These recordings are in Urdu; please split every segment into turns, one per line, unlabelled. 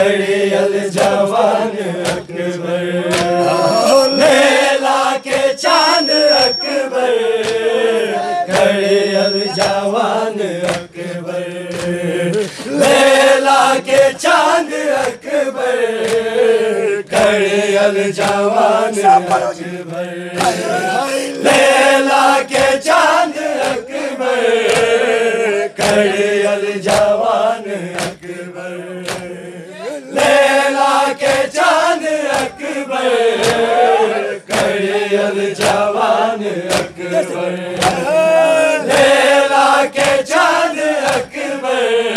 کھڑی الجوان اکبر لیلا کے چاند اکبر کھڑی الجوان اکبر لیلا کے چاند اکبر کھڑی الجوان اکبر لیلا کے چاند اکبر لیلا کے چاند اکبر کھڑی الجوان اکبر لیلا کے چاند اکبر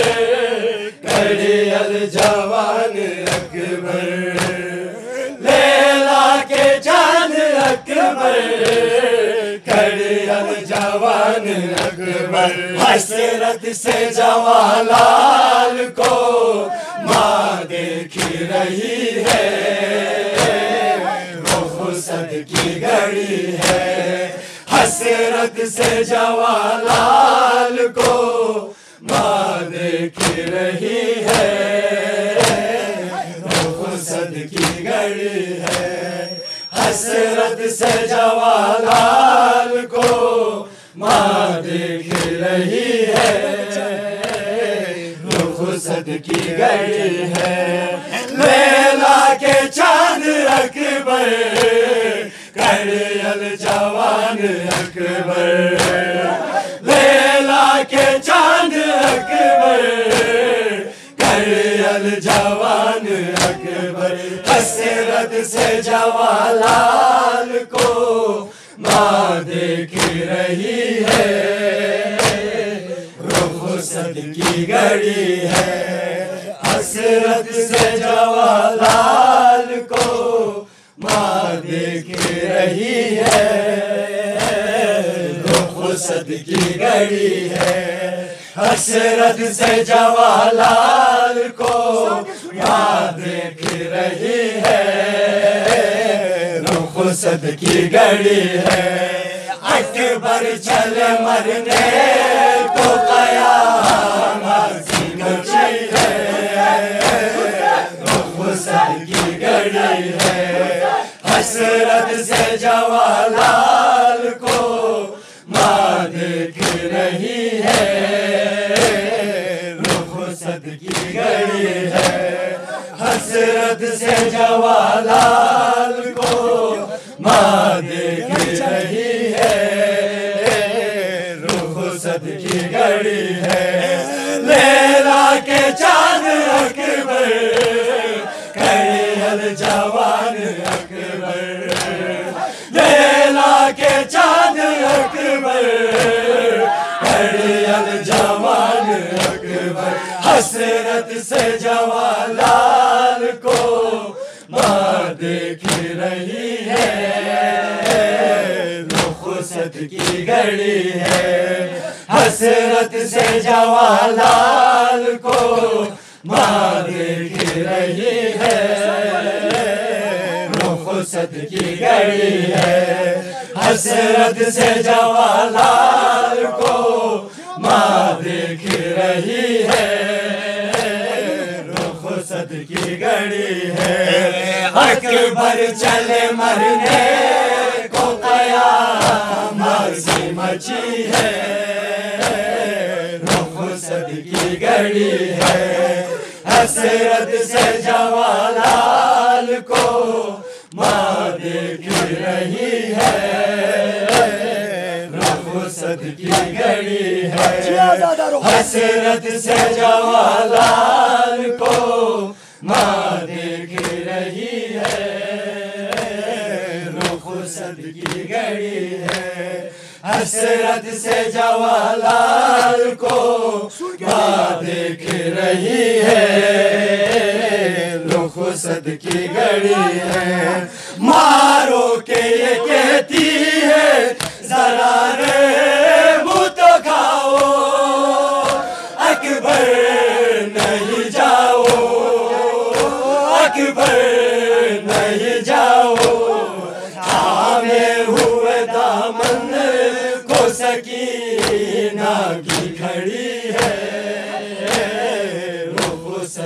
کھڑی الجوان اکبر لیلا کے چاند اکبر کھڑی الجوان اکبر حسرت سے جوالال کو ماں دیکھ رہی ہے، وہ خسد کی گھڑی ہے۔ حسرت سے جوالال کو ماں دیکھ رہی ہے، وہ خسد کی گھڑی ہے۔ حسرت سے جوالال کو ماں دیکھ رہی ہے۔ خسد کی گئی ہے۔ لیلا کے چاند اکبر کڑی الجوان اکبر۔ لیلا کے چاند اکبر کڑی الجوان اکبر۔ حسرت سے جوالال کو ماں دیکھ رہی ہے خسد کی گھڑی ہے۔ حسرت سے جوالال کو ماں دیکھ رہی ہے خسد کی گھڑی ہے۔ حسرت سے جوالال کو ماں خسد کی گھڑی ہے۔ اکبر چل مرنے کو قیامت کی مچی ہے۔ خسد کی گھڑی ہے۔ حسرت سے حسرت کی گھڑی ہے، حسرت سے جوالال کو ماں دیکھ رہی ہے روح حسد کی گڑی ہے، لیلا کے چاند اکبر، کئی الجوان اکبر سے جوالال کو ماں دیکھ رہی ہے خسد کی گھڑی ہے۔ حسرت سے جوالال کو ماں دیکھ رہی ہے خسد کی گھڑی ہے۔ حسرت سے جوالال کو ماں دیکھ رہی ہے۔ کی گھڑی ہے اکبر چلے مرنے کو قیامت سی مچی ہے۔ خسد کی گھڑی ہے۔ حسرت سے جوالال کو ماں دیکھ رہی ہے۔ خسد کی گھڑی ہے۔ حسرت سے جوالال کو ماں دیکھ رہی ہے خسد کی گھڑی ہے حسرت سے جوالال کو ماں دیکھ رہی ہے خسد کی گھڑی ہے۔ مارو کے یہ کہتی ہے، ذرا رے تو کھاؤ۔ اکبر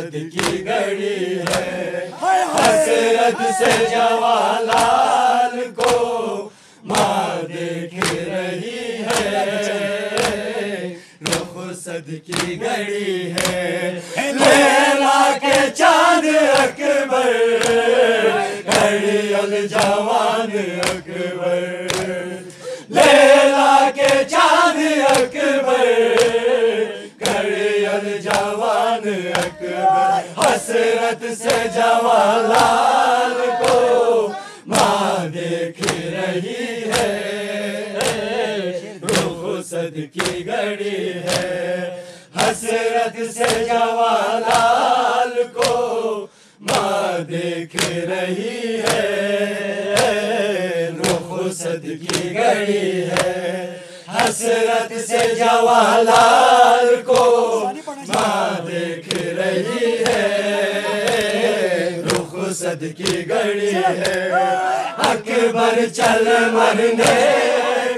سکینہ کی کھڑی ہے گڑی ہے۔ حسرت سے جوالال کو ماں دیکھ رہی ہے۔ رخ صد کی گڑی ہے۔ لیلا کے چاند اکبر۔ گھڑی الجوان اکبر۔ لیلا کے چاند اکبر۔ گھڑی الجوان اکبر حسرت سے جوالال کو ماں دیکھ رہی ہے۔ روح صد کی گڑی ہے۔ حسرت سے جوالال کو ماں دیکھ رہی ہے۔ روح صد کی گڑی ہے۔ حسرت سے جوالال کو ماں دیکھ رہی ہے، رخ صد کی گڑی ہے۔ اکبر چل مرنے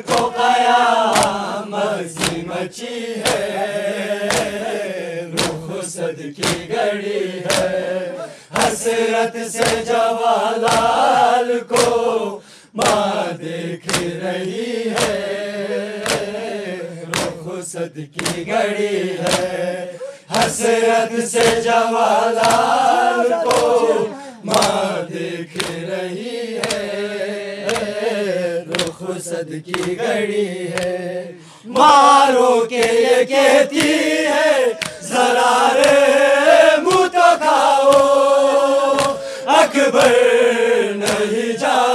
کو قیامت سی مچی ہے۔ رخ صد کی گڑی ہے۔ حسرت سے جوالال کو ماں دیکھ رہی ہے۔ رخ صد کی گڑی ہے۔ حسرت سے جوالال کو ماں دیکھ رہی ہے۔ رخ صد کی گڑی ہے۔ مارو کے یہ کہتی ہے، ذرا رے منہ تو کھاؤ۔ اکبر نہیں جاؤ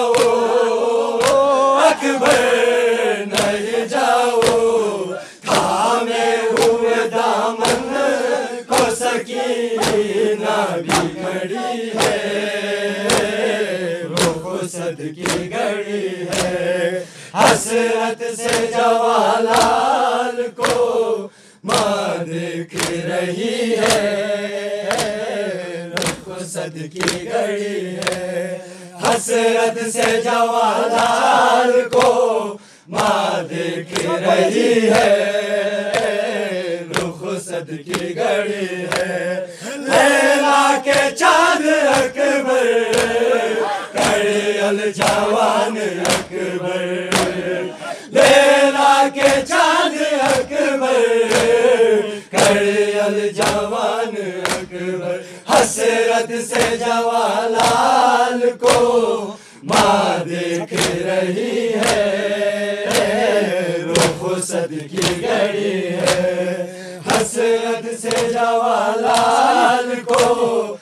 سکینہ بھی کھڑی ہے، روح صد کی گڑی ہے۔ حسرت سے جوالال کو ماں دیکھ رہی ہے۔ روح صد کی گڑی ہے۔ حسرت سے جوالال کو ماں دیکھ رہی ہے۔ رخ صد کی گڑی ہے۔ لیلا کے چاند اکبر، کڑی الجوان اکبر۔ لیلا کے چاند اکبر، کڑی الجوان اکبر۔ حسرت سے جوالال کو ماں دیکھ رہی ہے۔ رخ صد کی گڑی ہے۔ حسرت سے جوالال کو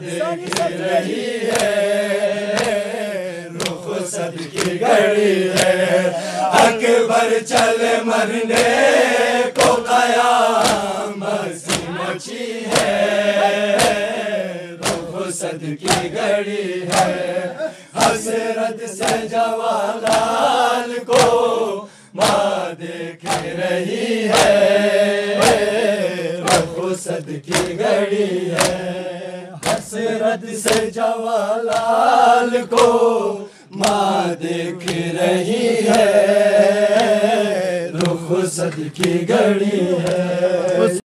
دیکھ رہی ہے رخ صد کی گڑی ہے۔ اکبر چل مرنے کو قیامت مچی ہے۔ روح صد کی گڑی ہے۔ حسرت سے جوالال کو ماں دیکھ رہی ہے۔ سد کی گھڑی ہے حسرت سے جوالال کو ماں دیکھ رہی ہے۔ رخ صد کی گھڑی ہے۔